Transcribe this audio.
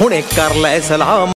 ਹੁਣੇ ਕਰ ਲੈ ਸਲਾਮ।